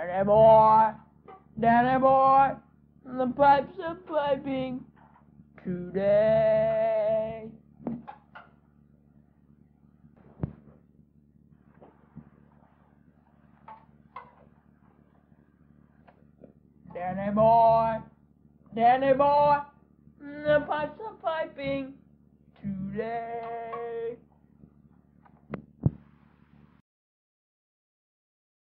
Danny boy, Danny boy, the pipes are piping today. Danny boy, Danny boy, the pipes are piping today.